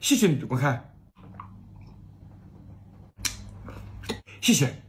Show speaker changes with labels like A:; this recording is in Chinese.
A: 谢谢你的观看谢谢。